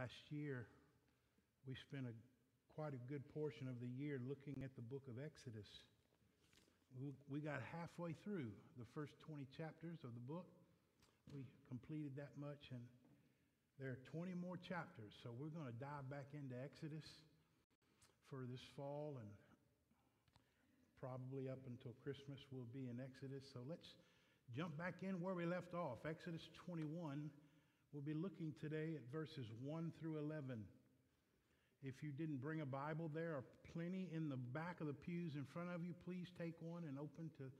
Last year, we spent a, quite a good portion of the year looking at the book of Exodus. We, we got halfway through the first 20 chapters of the book. We completed that much, and there are 20 more chapters. So we're going to dive back into Exodus for this fall, and probably up until Christmas we'll be in Exodus. So let's jump back in where we left off. Exodus 21. We'll be looking today at verses 1 through 11. If you didn't bring a Bible, there are plenty in the back of the pews in front of you. Please take one and open to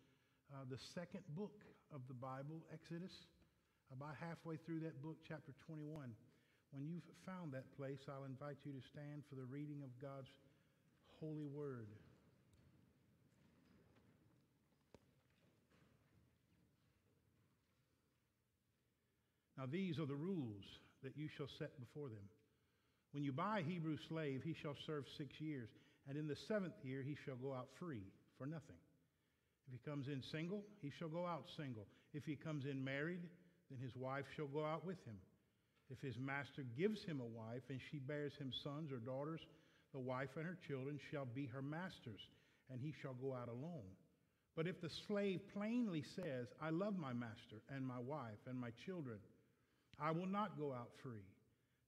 uh, the second book of the Bible, Exodus. About halfway through that book, chapter 21. When you've found that place, I'll invite you to stand for the reading of God's holy word. Now, these are the rules that you shall set before them. When you buy a Hebrew slave, he shall serve six years, and in the seventh year he shall go out free for nothing. If he comes in single, he shall go out single. If he comes in married, then his wife shall go out with him. If his master gives him a wife, and she bears him sons or daughters, the wife and her children shall be her master's, and he shall go out alone. But if the slave plainly says, I love my master and my wife and my children, I will not go out free.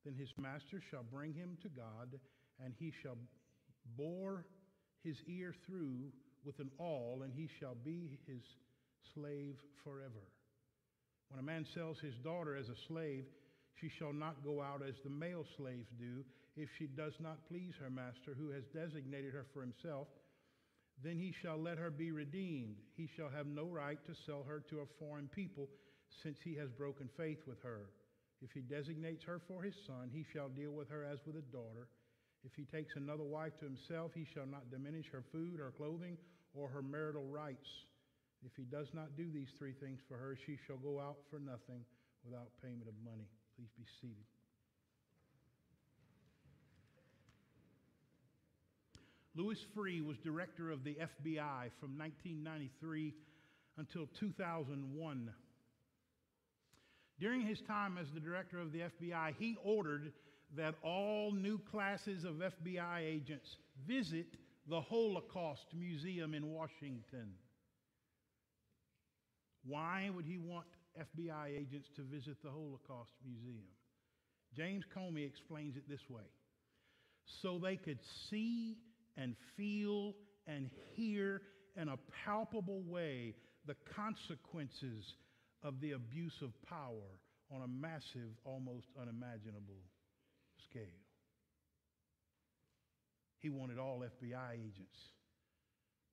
Then his master shall bring him to God, and he shall bore his ear through with an awl, and he shall be his slave forever. When a man sells his daughter as a slave, she shall not go out as the male slaves do if she does not please her master, who has designated her for himself. Then he shall let her be redeemed. He shall have no right to sell her to a foreign people, since he has broken faith with her. If he designates her for his son, he shall deal with her as with a daughter. If he takes another wife to himself, he shall not diminish her food, her clothing, or her marital rights. If he does not do these three things for her, she shall go out for nothing without payment of money. Please be seated. Louis Freeh was director of the FBI from 1993 until 2001. During his time as the director of the FBI, he ordered that all new classes of FBI agents visit the Holocaust Museum in Washington. Why would he want FBI agents to visit the Holocaust Museum? James Comey explains it this way so they could see and feel and hear in a palpable way the consequences of the abuse of power on a massive, almost unimaginable scale. He wanted all FBI agents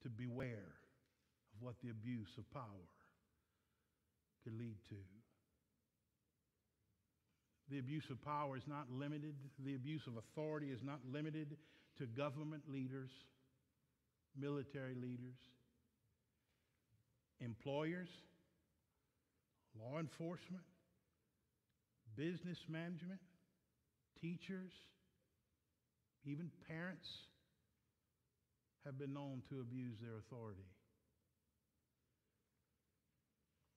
to beware of what the abuse of power could lead to. The abuse of power is not limited, the abuse of authority is not limited to government leaders, military leaders, employers law enforcement, business management, teachers, even parents have been known to abuse their authority.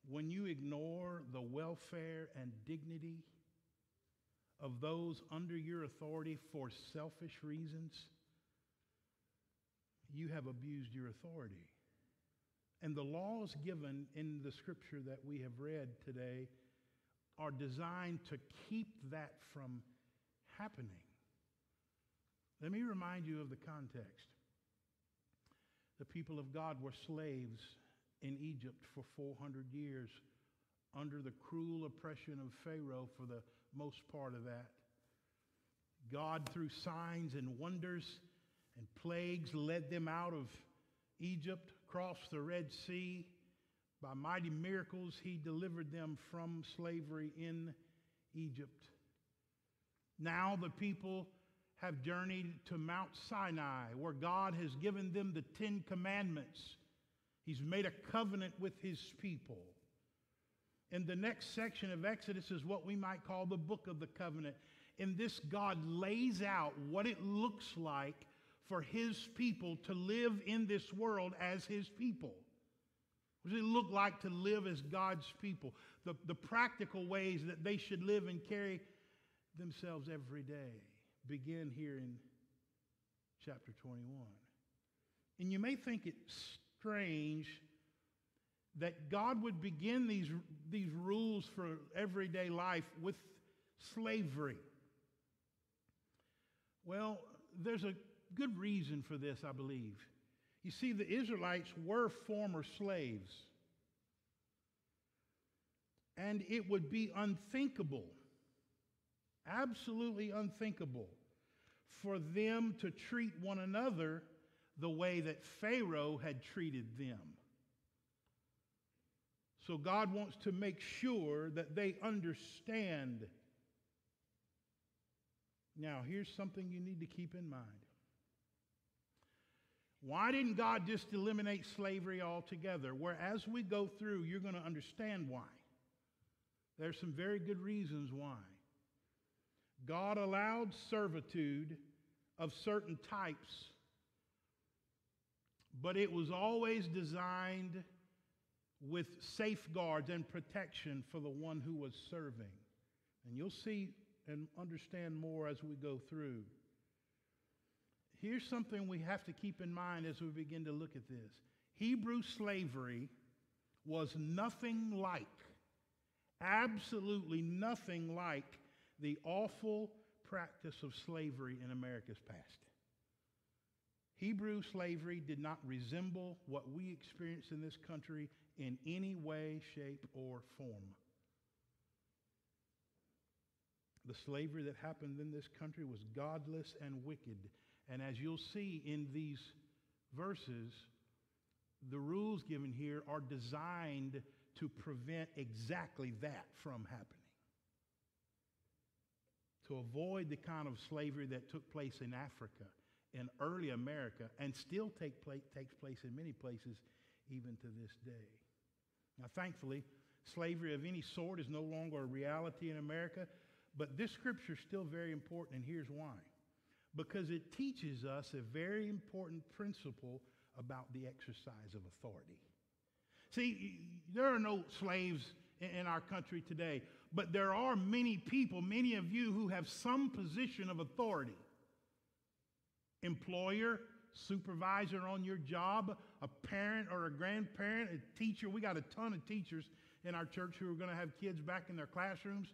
When you ignore the welfare and dignity of those under your authority for selfish reasons, you have abused your authority. And the laws given in the scripture that we have read today are designed to keep that from happening. Let me remind you of the context. The people of God were slaves in Egypt for 400 years under the cruel oppression of Pharaoh for the most part of that. God, through signs and wonders and plagues, led them out of Egypt, crossed the Red Sea. By mighty miracles, he delivered them from slavery in Egypt. Now the people have journeyed to Mount Sinai, where God has given them the Ten Commandments. He's made a covenant with his people. And the next section of Exodus is what we might call the book of the covenant. In this, God lays out what it looks like for his people to live in this world as his people. What does it look like to live as God's people? The, the practical ways that they should live and carry themselves every day begin here in chapter 21. And you may think it strange that God would begin these, these rules for everyday life with slavery. Well, there's a good reason for this, I believe. You see, the Israelites were former slaves. And it would be unthinkable, absolutely unthinkable, for them to treat one another the way that Pharaoh had treated them. So God wants to make sure that they understand. Now, here's something you need to keep in mind. Why didn't God just eliminate slavery altogether? Where as we go through, you're going to understand why. There's some very good reasons why. God allowed servitude of certain types, but it was always designed with safeguards and protection for the one who was serving. And you'll see and understand more as we go through. Here's something we have to keep in mind as we begin to look at this Hebrew slavery was nothing like, absolutely nothing like, the awful practice of slavery in America's past. Hebrew slavery did not resemble what we experience in this country in any way, shape, or form. The slavery that happened in this country was godless and wicked. And as you'll see in these verses, the rules given here are designed to prevent exactly that from happening. To avoid the kind of slavery that took place in Africa, in early America, and still take place, takes place in many places even to this day. Now, thankfully, slavery of any sort is no longer a reality in America, but this scripture is still very important, and here's why. Because it teaches us a very important principle about the exercise of authority. See, there are no slaves in our country today, but there are many people, many of you, who have some position of authority. Employer, supervisor on your job, a parent or a grandparent, a teacher. We got a ton of teachers in our church who are going to have kids back in their classrooms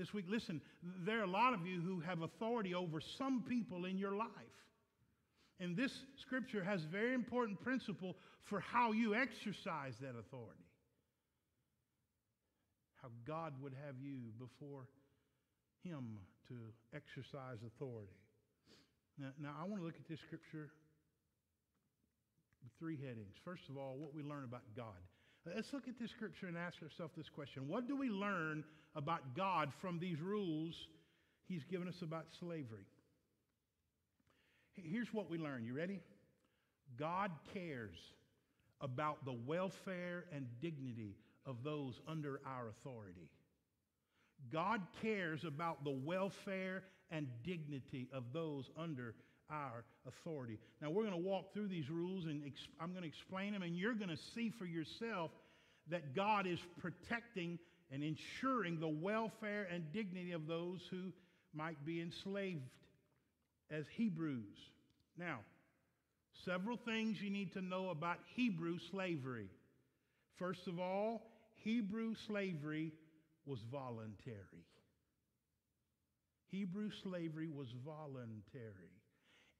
this week. Listen, there are a lot of you who have authority over some people in your life. And this scripture has a very important principle for how you exercise that authority. How God would have you before him to exercise authority. Now, now I want to look at this scripture with three headings. First of all, what we learn about God. Let's look at this scripture and ask ourselves this question What do we learn about God from these rules He's given us about slavery? Here's what we learn. You ready? God cares about the welfare and dignity of those under our authority. God cares about the welfare and dignity of those under our authority. Now, we're going to walk through these rules and ex- I'm going to explain them, and you're going to see for yourself that God is protecting and ensuring the welfare and dignity of those who might be enslaved as Hebrews. Now, several things you need to know about Hebrew slavery. First of all, Hebrew slavery was voluntary. Hebrew slavery was voluntary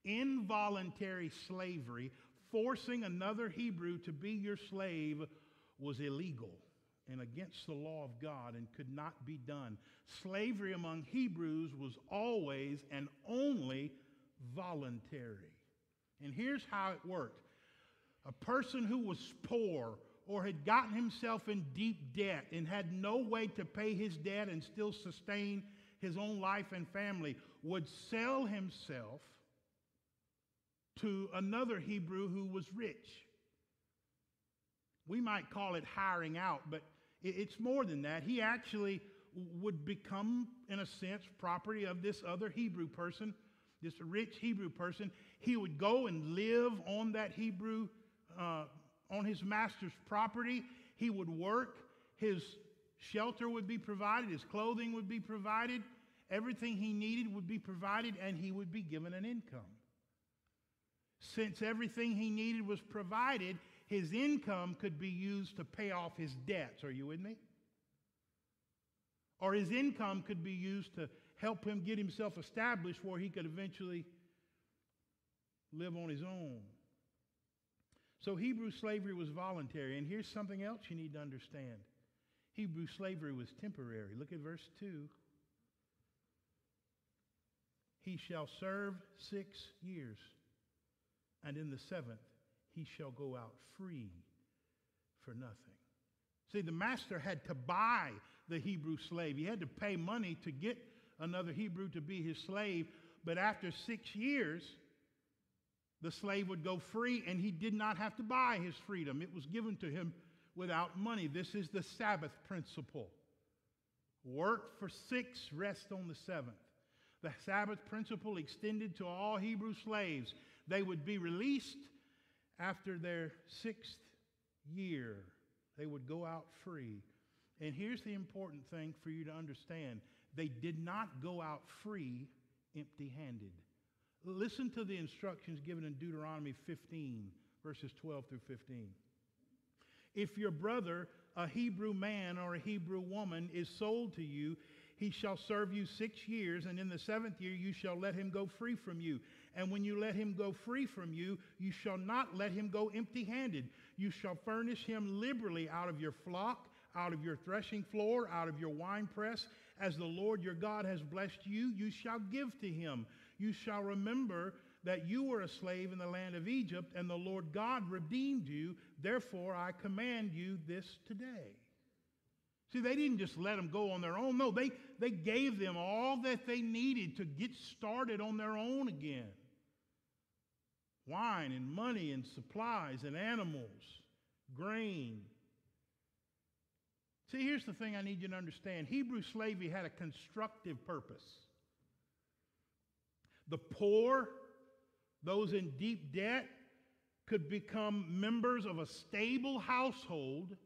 involuntary slavery, forcing another Hebrew to be your slave, was illegal and against the law of God and could not be done. Slavery among Hebrews was always and only voluntary. And here's how it worked a person who was poor or had gotten himself in deep debt and had no way to pay his debt and still sustain his own life and family would sell himself to another Hebrew who was rich. We might call it hiring out, but it's more than that. He actually would become, in a sense, property of this other Hebrew person, this rich Hebrew person. He would go and live on that Hebrew, uh, on his master's property. He would work. His shelter would be provided. His clothing would be provided. everything he needed would be provided and he would be given an income. Since everything he needed was provided, his income could be used to pay off his debts. Are you with me? Or his income could be used to help him get himself established where he could eventually live on his own. So Hebrew slavery was voluntary. And here's something else you need to understand Hebrew slavery was temporary. Look at verse 2. He shall serve six years, and in the seventh he shall go out free for nothing. See, the master had to buy the Hebrew slave. He had to pay money to get another Hebrew to be his slave. But after six years, the slave would go free and he did not have to buy his freedom. It was given to him without money. This is the Sabbath principle. Work for six, rest on the seventh. The Sabbath principle extended to all Hebrew slaves. They would be released after their sixth year. They would go out free. And here's the important thing for you to understand they did not go out free empty handed. Listen to the instructions given in Deuteronomy 15, verses 12 through 15. If your brother, a Hebrew man or a Hebrew woman, is sold to you, he shall serve you six years, and in the seventh year you shall let him go free from you. And when you let him go free from you, you shall not let him go empty handed. You shall furnish him liberally out of your flock, out of your threshing floor, out of your winepress. As the Lord your God has blessed you, you shall give to him. You shall remember that you were a slave in the land of Egypt, and the Lord God redeemed you. Therefore, I command you this today. See, they didn't just let them go on their own. No, they, they gave them all that they needed to get started on their own again wine and money and supplies and animals, grain. See, here's the thing I need you to understand Hebrew slavery had a constructive purpose. The poor, those in deep debt, could become members of a stable household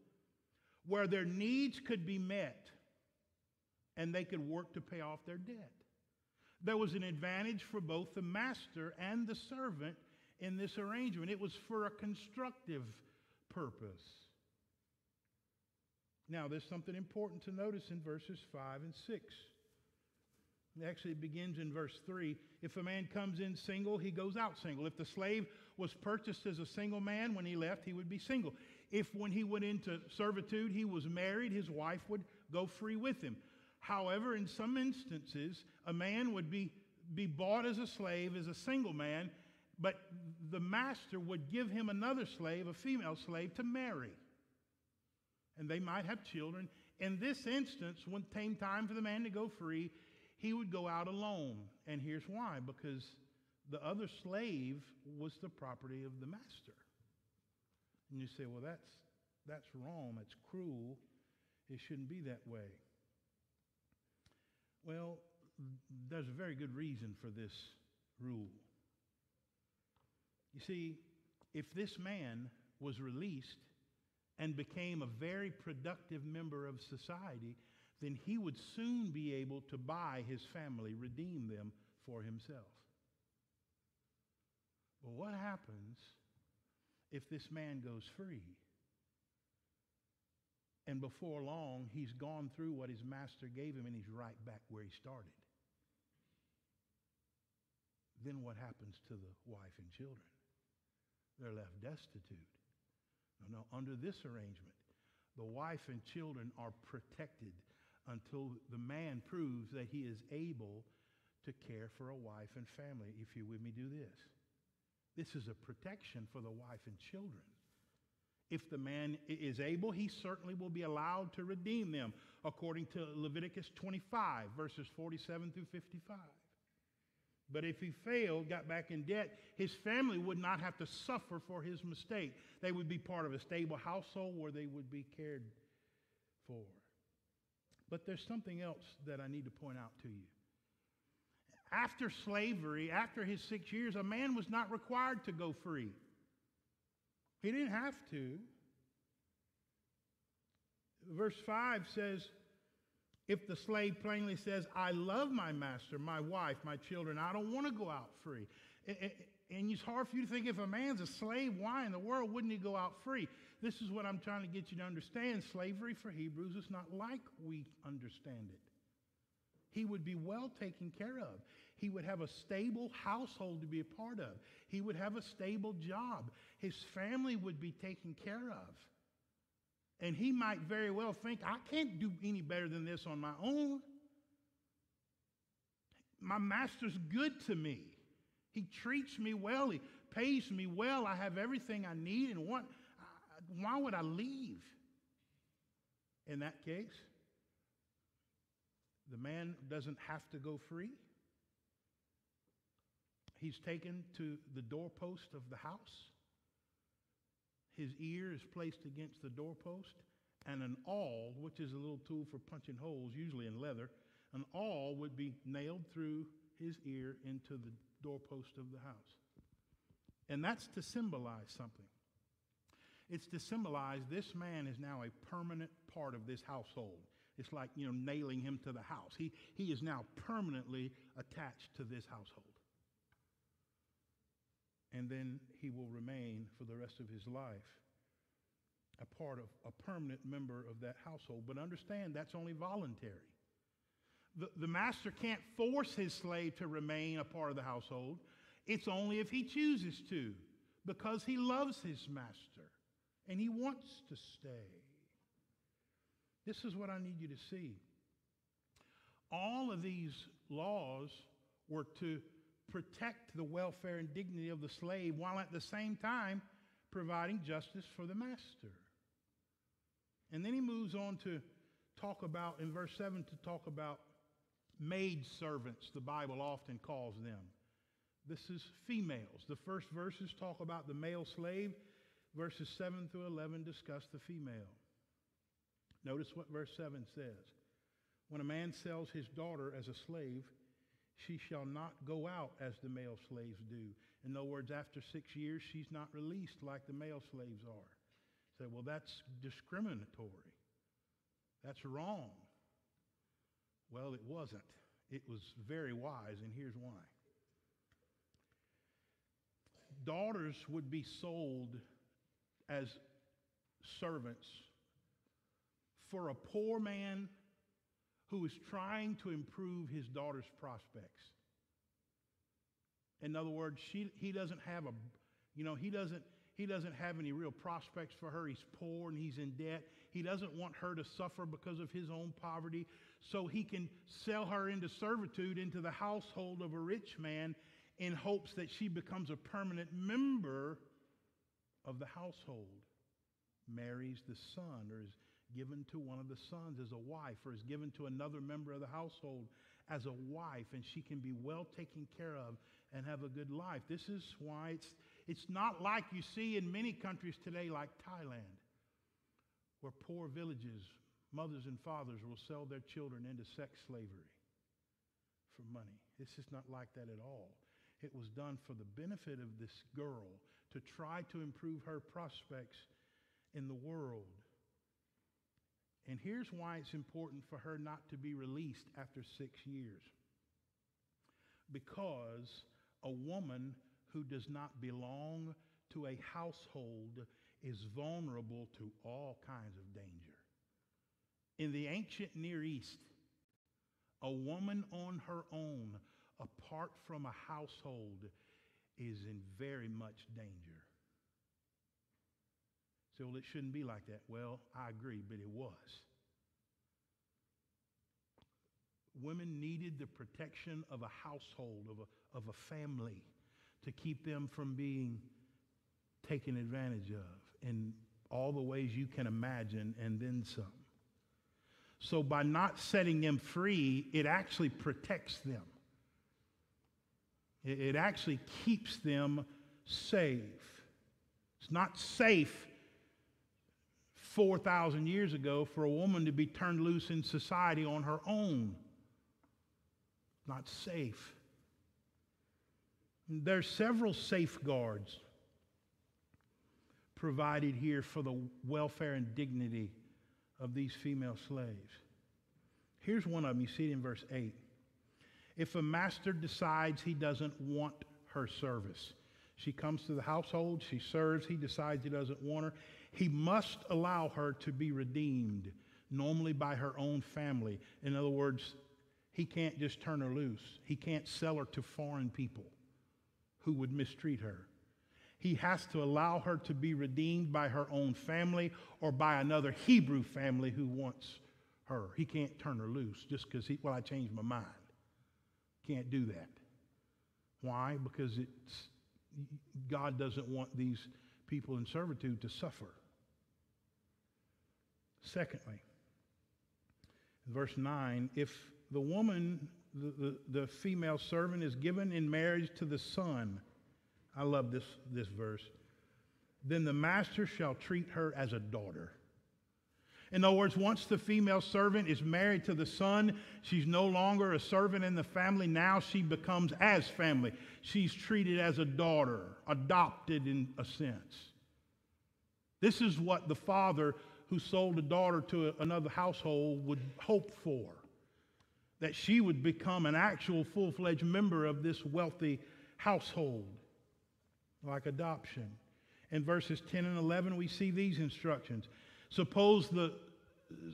where their needs could be met and they could work to pay off their debt. There was an advantage for both the master and the servant in this arrangement. It was for a constructive purpose. Now, there's something important to notice in verses 5 and 6. Actually, it begins in verse 3. If a man comes in single, he goes out single. If the slave was purchased as a single man when he left, he would be single. If when he went into servitude he was married, his wife would go free with him. However, in some instances, a man would be, be bought as a slave, as a single man, but the master would give him another slave, a female slave, to marry. And they might have children. In this instance, when it came time for the man to go free, he would go out alone. And here's why because the other slave was the property of the master. And you say, well, that's, that's wrong. That's cruel. It shouldn't be that way. Well, there's a very good reason for this rule. You see, if this man was released and became a very productive member of society, then he would soon be able to buy his family, redeem them for himself. But what happens if this man goes free? And before long, he's gone through what his master gave him and he's right back where he started. Then what happens to the wife and children? They're left destitute. No, no, under this arrangement, the wife and children are protected until the man proves that he is able to care for a wife and family. If you with me, do this. This is a protection for the wife and children. If the man is able, he certainly will be allowed to redeem them, according to Leviticus 25, verses 47 through 55. But if he failed, got back in debt, his family would not have to suffer for his mistake. They would be part of a stable household where they would be cared for. But there's something else that I need to point out to you. After slavery, after his six years, a man was not required to go free. He didn't have to. Verse 5 says, If the slave plainly says, I love my master, my wife, my children, I don't want to go out free. And it's hard for you to think if a man's a slave, why in the world wouldn't he go out free? This is what I'm trying to get you to understand. Slavery for Hebrews is not like we understand it. He would be well taken care of. He would have a stable household to be a part of. He would have a stable job. His family would be taken care of. And he might very well think, I can't do any better than this on my own. My master's good to me. He treats me well. He pays me well. I have everything I need and want. Why would I leave? In that case, the man doesn't have to go free. He's taken to the doorpost of the house. His ear is placed against the doorpost, and an awl, which is a little tool for punching holes, usually in leather, an awl would be nailed through his ear into the doorpost of the house. And that's to symbolize something. It's to symbolize this man is now a permanent part of this household. It's like, you know, nailing him to the house. He, he is now permanently attached to this household and then he will remain for the rest of his life a part of a permanent member of that household. But understand that's only voluntary. The, the master can't force his slave to remain a part of the household. It's only if he chooses to, because he loves his master and he wants to stay. This is what I need you to see. All of these laws were to protect the welfare and dignity of the slave while at the same time providing justice for the master. And then he moves on to talk about, in verse 7, to talk about maid servants, the Bible often calls them. This is females. The first verses talk about the male slave. Verses 7 through 11 discuss the female. Notice what verse 7 says. When a man sells his daughter as a slave, she shall not go out as the male slaves do. In other words, after six years, she's not released like the male slaves are. Say, well, that's discriminatory. That's wrong. Well, it wasn't. It was very wise, and here's why. Daughters would be sold as servants for a poor man who is trying to improve his daughter's prospects. In other words, she, he doesn't have a, you know, he doesn't, he doesn't have any real prospects for her. He's poor and he's in debt. He doesn't want her to suffer because of his own poverty. So he can sell her into servitude into the household of a rich man in hopes that she becomes a permanent member of the household, marries the son, or is given to one of the sons as a wife or is given to another member of the household as a wife and she can be well taken care of and have a good life. This is why it's, it's not like you see in many countries today like Thailand where poor villages, mothers and fathers will sell their children into sex slavery for money. This is not like that at all. It was done for the benefit of this girl to try to improve her prospects in the world. And here's why it's important for her not to be released after six years. Because a woman who does not belong to a household is vulnerable to all kinds of danger. In the ancient Near East, a woman on her own, apart from a household, is in very much danger. Say, well, it shouldn't be like that. Well, I agree, but it was. Women needed the protection of a household, of a, of a family, to keep them from being taken advantage of in all the ways you can imagine and then some. So by not setting them free, it actually protects them. It, it actually keeps them safe. It's not safe 4,000 years ago for a woman to be turned loose in society on her own. Not safe. There's several safeguards provided here for the welfare and dignity of these female slaves. Here's one of them. You see it in verse 8. If a master decides he doesn't want her service, she comes to the household, she serves, he decides he doesn't want her, he must allow her to be redeemed, normally by her own family. In other words, he can't just turn her loose, he can't sell her to foreign people who would mistreat her. He has to allow her to be redeemed by her own family or by another Hebrew family who wants her. He can't turn her loose just because he, well, I changed my mind. Can't do that. Why? Because it's, God doesn't want these people in servitude to suffer. Secondly, verse 9, if the woman, the, the, the, female servant, is given in marriage to the son, I love this, this verse, then the master shall treat her as a daughter. In other words, once the female servant is married to the son, she's no longer a servant in the family. Now she becomes as family. She's treated as a daughter, adopted in a sense. This is what the father who sold a daughter to another household would hope for that she would become an actual full fledged member of this wealthy household, like adoption. In verses 10 and 11, we see these instructions. Suppose the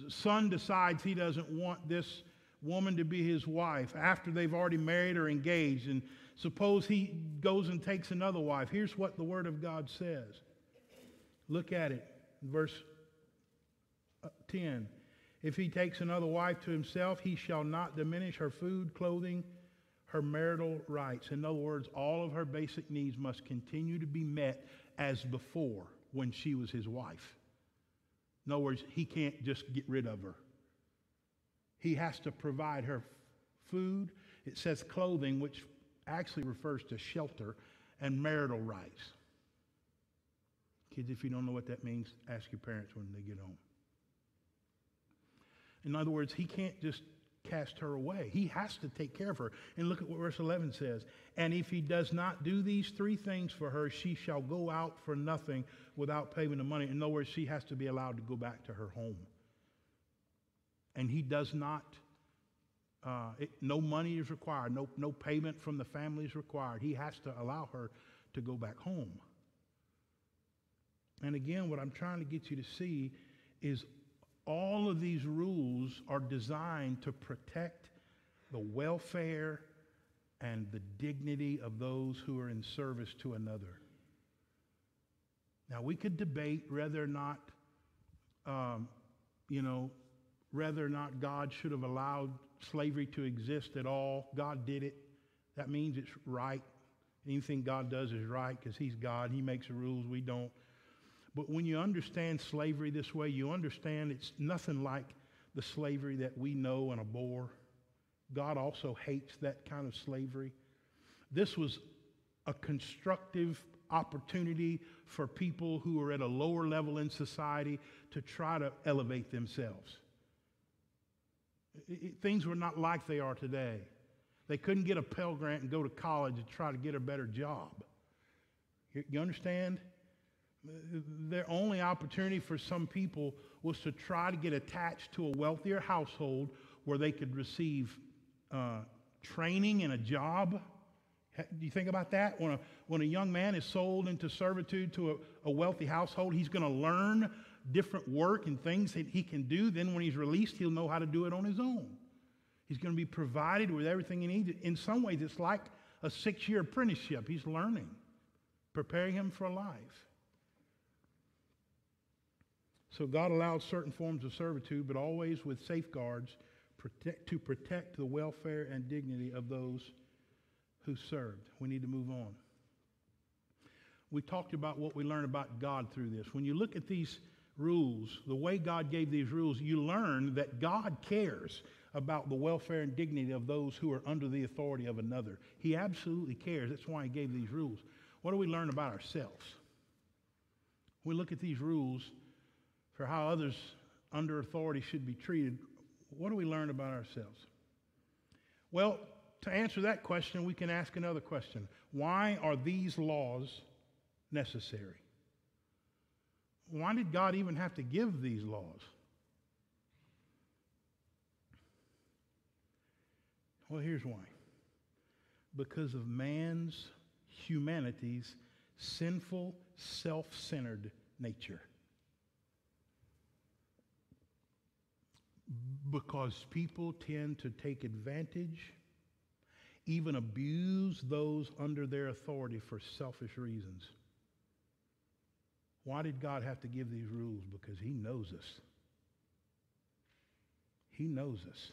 son decides he doesn't want this woman to be his wife after they've already married or engaged, and suppose he goes and takes another wife. Here's what the Word of God says. Look at it, verse 10. If he takes another wife to himself, he shall not diminish her food, clothing, her marital rights. In other words, all of her basic needs must continue to be met as before when she was his wife. In other words, he can't just get rid of her. He has to provide her food. It says clothing, which actually refers to shelter and marital rights. Kids, if you don't know what that means, ask your parents when they get home. In other words, he can't just cast her away. He has to take care of her. And look at what verse 11 says. And if he does not do these three things for her, she shall go out for nothing without payment of money. In other words, she has to be allowed to go back to her home. And he does not, uh, it, no money is required, no, no payment from the family is required. He has to allow her to go back home. And again, what I'm trying to get you to see is all of these rules are designed to protect the welfare and the dignity of those who are in service to another. Now, we could debate whether or not, um, you know, whether or not God should have allowed slavery to exist at all. God did it. That means it's right. Anything God does is right because He's God. He makes the rules. We don't. But when you understand slavery this way, you understand it's nothing like the slavery that we know and abhor. God also hates that kind of slavery. This was a constructive opportunity for people who are at a lower level in society to try to elevate themselves. It, it, things were not like they are today. They couldn't get a Pell Grant and go to college and try to get a better job. You, you understand? Their only opportunity for some people was to try to get attached to a wealthier household where they could receive uh, training and a job. Do you think about that? When a, when a young man is sold into servitude to a, a wealthy household, he's going to learn different work and things that he can do. Then, when he's released, he'll know how to do it on his own. He's going to be provided with everything he needs. In some ways, it's like a six year apprenticeship. He's learning, preparing him for life. So God allowed certain forms of servitude, but always with safeguards protect, to protect the welfare and dignity of those who served. We need to move on. We talked about what we learned about God through this. When you look at these rules, the way God gave these rules, you learn that God cares about the welfare and dignity of those who are under the authority of another. He absolutely cares. That's why He gave these rules. What do we learn about ourselves? We look at these rules for how others under authority should be treated, what do we learn about ourselves? Well, to answer that question, we can ask another question Why are these laws necessary? Why did God even have to give these laws? Well, here's why. Because of man's, humanity's sinful, self centered nature. Because people tend to take advantage, even abuse those under their authority for selfish reasons. Why did God have to give these rules? Because He knows us. He knows us.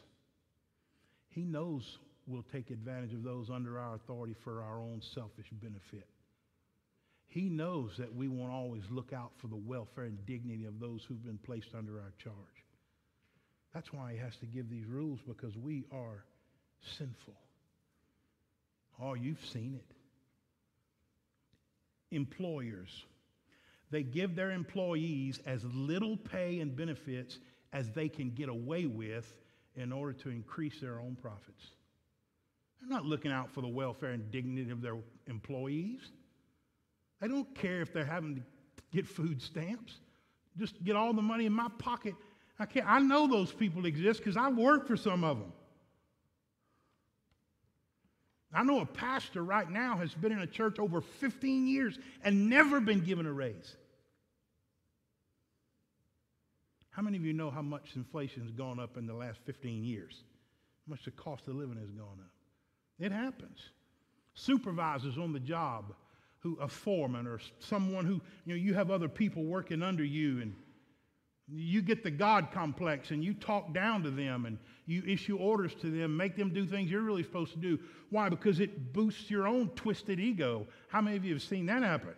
He knows we'll take advantage of those under our authority for our own selfish benefit. He knows that we won't always look out for the welfare and dignity of those who've been placed under our charge. That's why he has to give these rules because we are sinful. Oh, you've seen it. Employers, they give their employees as little pay and benefits as they can get away with in order to increase their own profits. They're not looking out for the welfare and dignity of their employees. They don't care if they're having to get food stamps. Just get all the money in my pocket. I can't. I know those people exist because I work for some of them. I know a pastor right now has been in a church over 15 years and never been given a raise. How many of you know how much inflation has gone up in the last 15 years? How much the cost of living has gone up? It happens. Supervisors on the job who a foreman or someone who you know you have other people working under you and you get the God complex and you talk down to them and you issue orders to them, make them do things you're really supposed to do. Why? Because it boosts your own twisted ego. How many of you have seen that happen?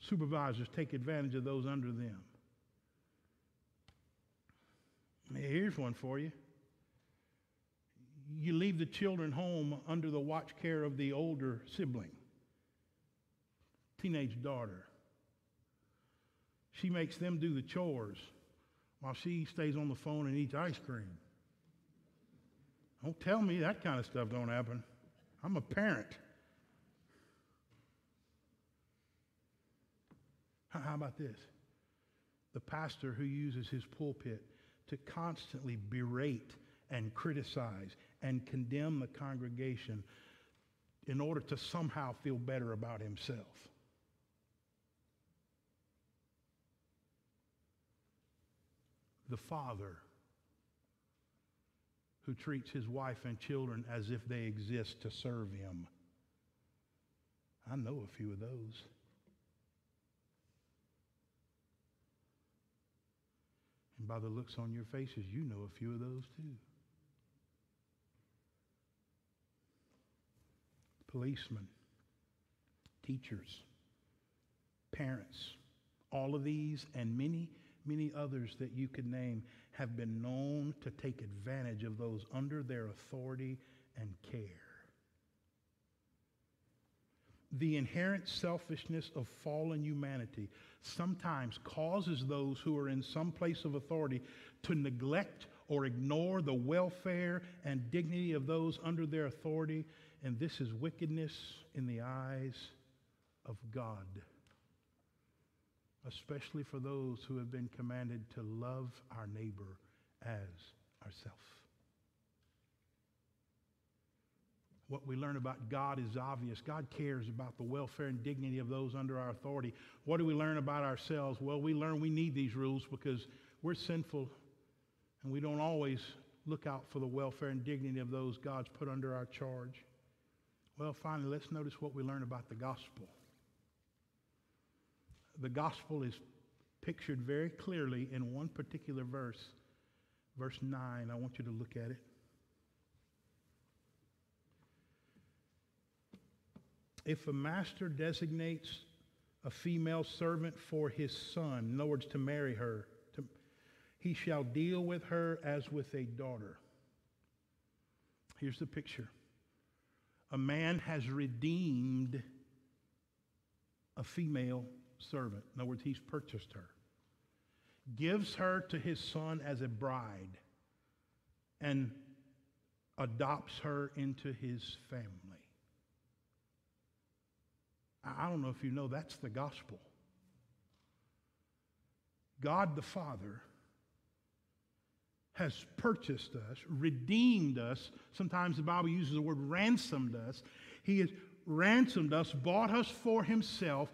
Supervisors take advantage of those under them. Here's one for you. You leave the children home under the watch care of the older sibling, teenage daughter. She makes them do the chores while she stays on the phone and eats ice cream. Don't tell me that kind of stuff don't happen. I'm a parent. How about this? The pastor who uses his pulpit to constantly berate and criticize and condemn the congregation in order to somehow feel better about himself. The father who treats his wife and children as if they exist to serve him. I know a few of those. And by the looks on your faces, you know a few of those too. Policemen, teachers, parents, all of these and many, many others that you could name have been known to take advantage of those under their authority and care. The inherent selfishness of fallen humanity sometimes causes those who are in some place of authority to neglect or ignore the welfare and dignity of those under their authority, and this is wickedness in the eyes of God, especially for those who have been commanded to love our neighbor as ourselves. What we learn about God is obvious. God cares about the welfare and dignity of those under our authority. What do we learn about ourselves? Well, we learn we need these rules because we're sinful and we don't always look out for the welfare and dignity of those God's put under our charge. Well, finally, let's notice what we learn about the gospel. The gospel is pictured very clearly in one particular verse, verse 9. I want you to look at it. if a master designates a female servant for his son, in other words, to marry her, to, he shall deal with her as with a daughter. Here's the picture a man has redeemed a female servant. In other words, he's purchased her, gives her to his son as a bride, and adopts her into his family. I don't know if you know that's the gospel. God the Father has purchased us, redeemed us. Sometimes the Bible uses the word ransomed us. He has ransomed us, bought us for himself,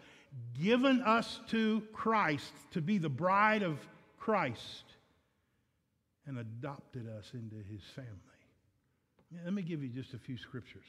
given us to Christ to be the bride of Christ, and adopted us into his family. Let me give you just a few scriptures.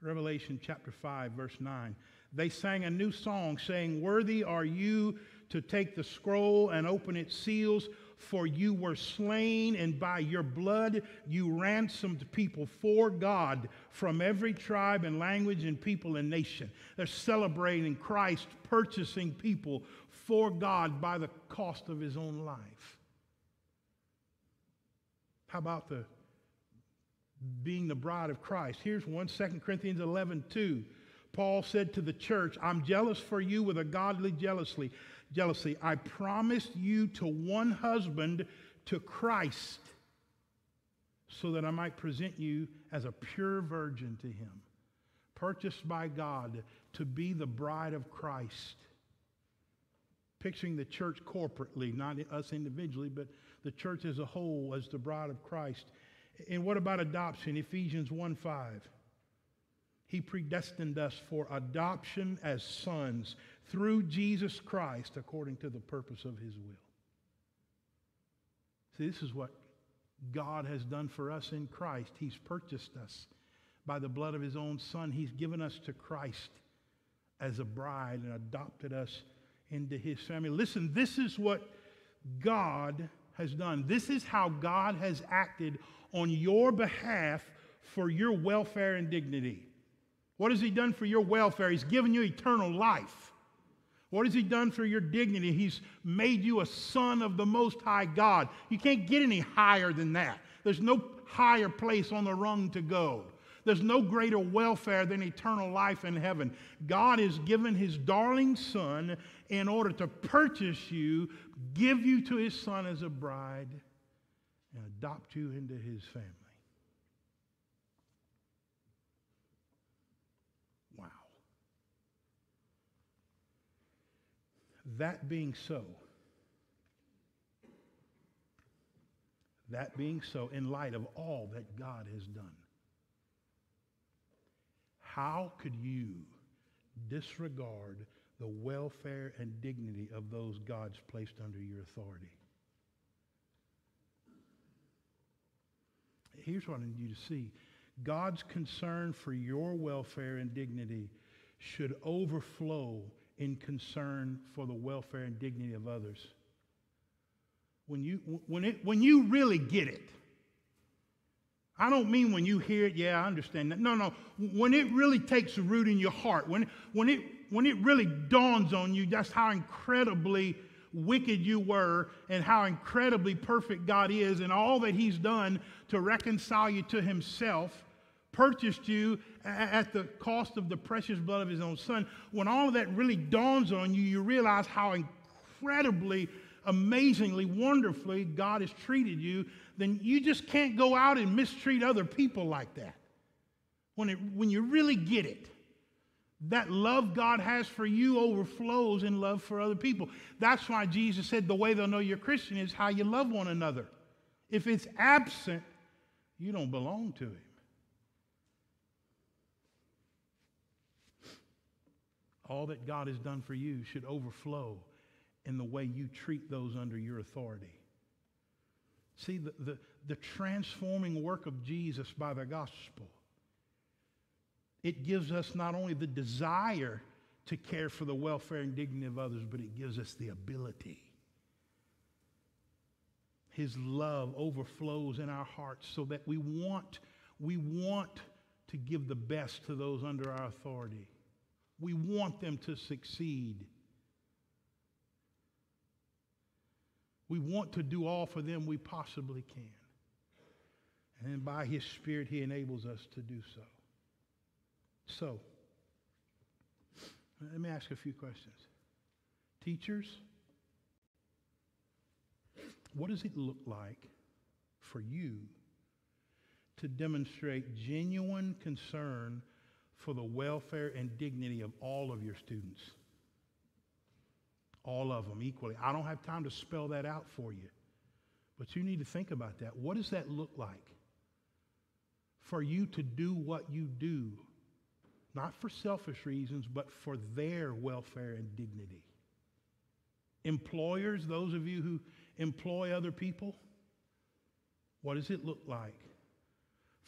Revelation chapter 5, verse 9. They sang a new song, saying, Worthy are you to take the scroll and open its seals, for you were slain, and by your blood you ransomed people for God from every tribe and language and people and nation. They're celebrating Christ purchasing people for God by the cost of his own life. How about the being the bride of Christ? Here's one, 2 Corinthians 11, 2. Paul said to the church, I'm jealous for you with a godly jealousy. Jealousy. I promised you to one husband, to Christ, so that I might present you as a pure virgin to him, purchased by God to be the bride of Christ. Picturing the church corporately, not us individually, but the church as a whole as the bride of Christ. And what about adoption? Ephesians 1 5. He predestined us for adoption as sons through Jesus Christ according to the purpose of his will. See, this is what God has done for us in Christ. He's purchased us by the blood of his own son. He's given us to Christ as a bride and adopted us into his family. Listen, this is what God has done. This is how God has acted on your behalf for your welfare and dignity. What has He done for your welfare? He's given you eternal life. What has He done for your dignity? He's made you a son of the Most High God. You can't get any higher than that. There's no higher place on the rung to go. There's no greater welfare than eternal life in heaven. God has given His darling Son in order to purchase you, give you to His Son as a bride, and adopt you into His family. That being so, that being so, in light of all that God has done, how could you disregard the welfare and dignity of those God's placed under your authority? Here's what I need you to see God's concern for your welfare and dignity should overflow in concern for the welfare and dignity of others. When you, when, it, when you really get it, I don't mean when you hear it, yeah, I understand that. No, no. When it really takes root in your heart, when, when, it, when it really dawns on you just how incredibly wicked you were and how incredibly perfect God is and all that He's done to reconcile you to Himself purchased you at the cost of the precious blood of his own son, when all of that really dawns on you, you realize how incredibly, amazingly, wonderfully God has treated you, then you just can't go out and mistreat other people like that. When, it, when you really get it, that love God has for you overflows in love for other people. That's why Jesus said the way they'll know you're Christian is how you love one another. If it's absent, you don't belong to Him. All that God has done for you should overflow in the way you treat those under your authority. See, the, the, the transforming work of Jesus by the gospel, it gives us not only the desire to care for the welfare and dignity of others, but it gives us the ability. His love overflows in our hearts so that we want, we want to give the best to those under our authority. We want them to succeed. We want to do all for them we possibly can. And by His Spirit, He enables us to do so. So, let me ask a few questions. Teachers, what does it look like for you to demonstrate genuine concern for the welfare and dignity of all of your students. All of them equally. I don't have time to spell that out for you. But you need to think about that. What does that look like? For you to do what you do, not for selfish reasons, but for their welfare and dignity. Employers, those of you who employ other people, what does it look like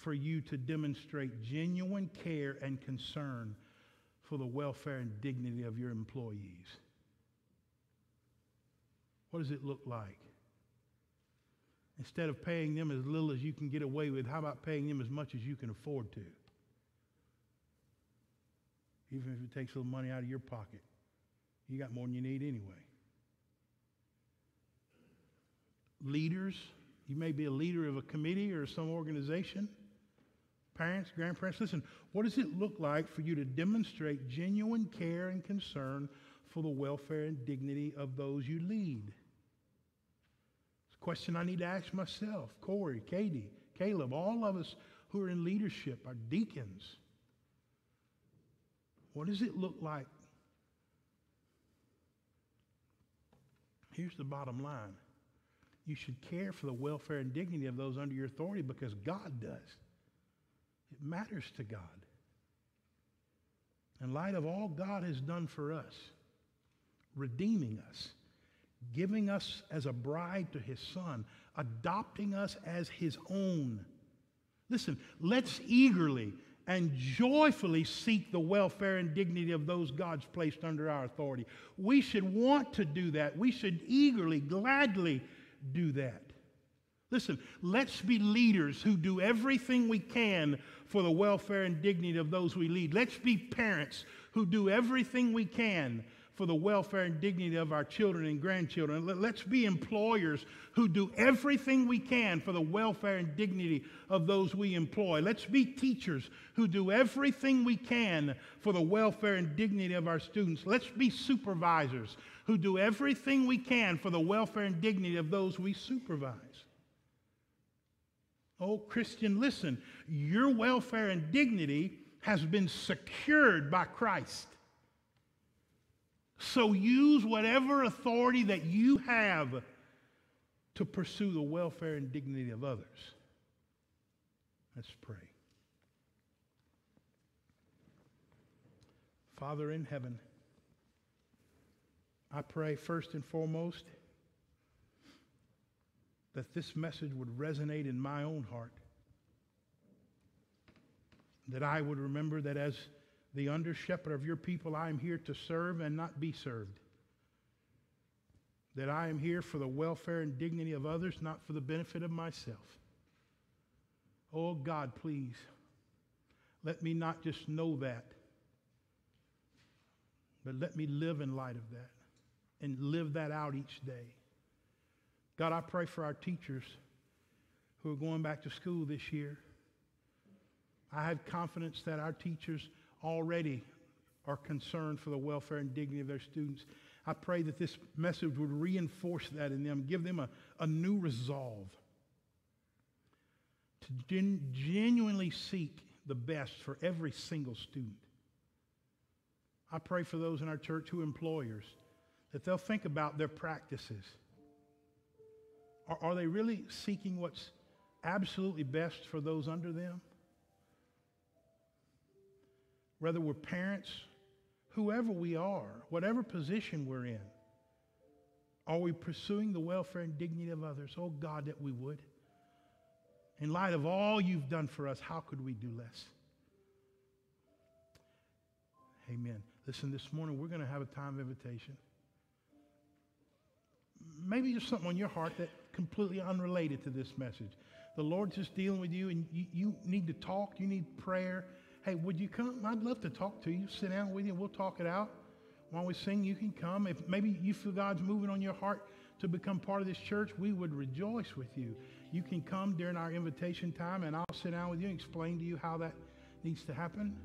for you to demonstrate genuine care and concern for the welfare and dignity of your employees? What does it look like? Instead of paying them as little as you can get away with, how about paying them as much as you can afford to? Even if it takes a little money out of your pocket, you got more than you need anyway. Leaders, you may be a leader of a committee or some organization. Parents, grandparents, listen, what does it look like for you to demonstrate genuine care and concern for the welfare and dignity of those you lead? It's a question I need to ask myself, Corey, Katie, Caleb, all of us who are in leadership, our deacons. What does it look like? Here's the bottom line you should care for the welfare and dignity of those under your authority because God does. It matters to God. In light of all God has done for us, redeeming us, giving us as a bride to his son, adopting us as his own. Listen, let's eagerly and joyfully seek the welfare and dignity of those God's placed under our authority. We should want to do that. We should eagerly, gladly do that. Listen, let's be leaders who do everything we can for the welfare and dignity of those we lead. Let's be parents who do everything we can for the welfare and dignity of our children and grandchildren. Let's be employers who do everything we can for the welfare and dignity of those we employ. Let's be teachers who do everything we can for the welfare and dignity of our students. Let's be supervisors who do everything we can for the welfare and dignity of those we supervise. Oh, Christian, listen. Your welfare and dignity has been secured by Christ. So use whatever authority that you have to pursue the welfare and dignity of others. Let's pray. Father in heaven, I pray first and foremost that this message would resonate in my own heart. That I would remember that as the under shepherd of your people, I am here to serve and not be served. That I am here for the welfare and dignity of others, not for the benefit of myself. Oh God, please, let me not just know that, but let me live in light of that and live that out each day. God, I pray for our teachers who are going back to school this year. I have confidence that our teachers already are concerned for the welfare and dignity of their students. I pray that this message would reinforce that in them, give them a, a new resolve to gen- genuinely seek the best for every single student. I pray for those in our church who are employers that they'll think about their practices. Are, are they really seeking what's absolutely best for those under them? Whether we're parents, whoever we are, whatever position we're in, are we pursuing the welfare and dignity of others? Oh God, that we would. In light of all you've done for us, how could we do less? Amen. Listen, this morning we're going to have a time of invitation maybe there's something on your heart that completely unrelated to this message. The Lord's just dealing with you and you, you need to talk, you need prayer. Hey, would you come? I'd love to talk to you. Sit down with you we'll talk it out. While we sing, you can come. If maybe you feel God's moving on your heart to become part of this church, we would rejoice with you. You can come during our invitation time and I'll sit down with you and explain to you how that needs to happen.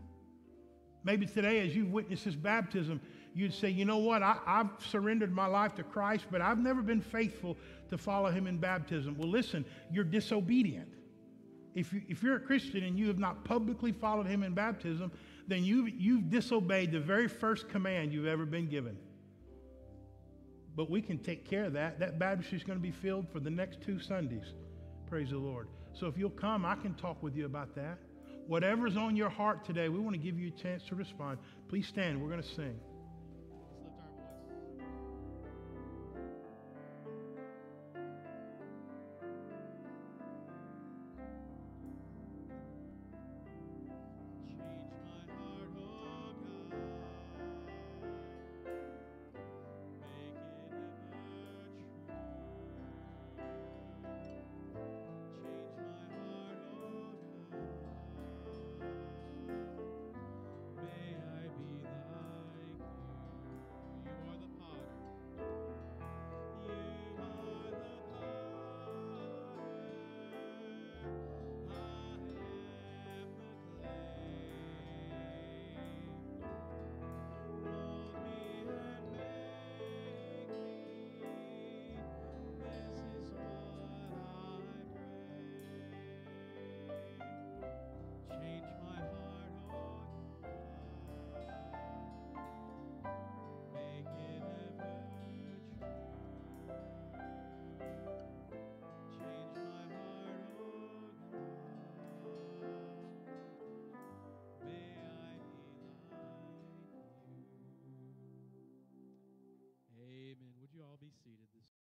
Maybe today, as you've witnessed this baptism, you'd say, you know what, I, have surrendered my life to Christ, but I've never been faithful to follow him in baptism. Well, listen, you're disobedient. If, you, if you're a Christian and you have not publicly followed him in baptism, then you, you've disobeyed the very first command you've ever been given. but we can take care of that. That baptistry is going to be filled for the next two Sundays. Praise the Lord. So if you'll come, I can talk with you about that. Whatever's on your heart today, we want to give you a chance to respond. Please stand. We're going to sing.